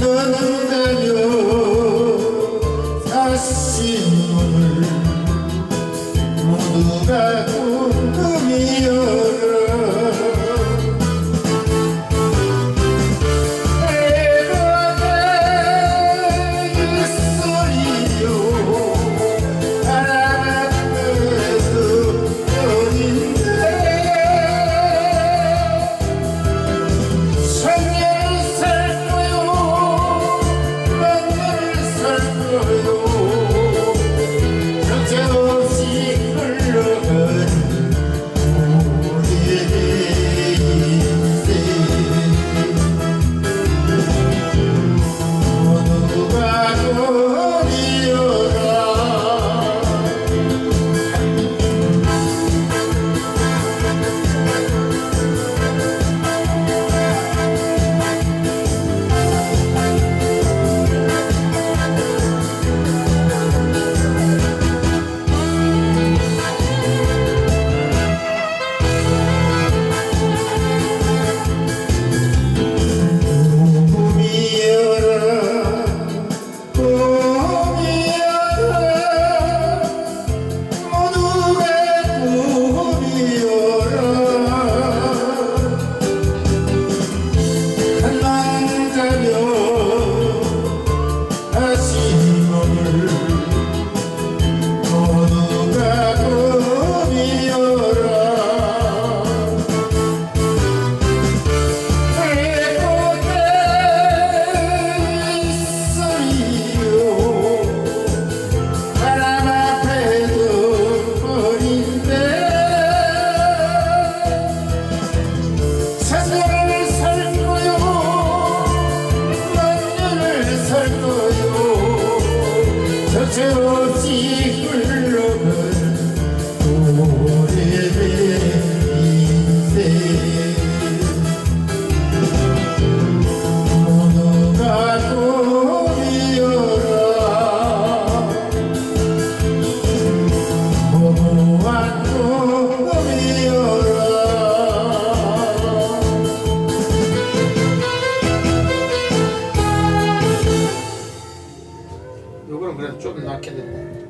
눈 내려 다시 문을 모두가 good. to see. 조금 낫게 됐네.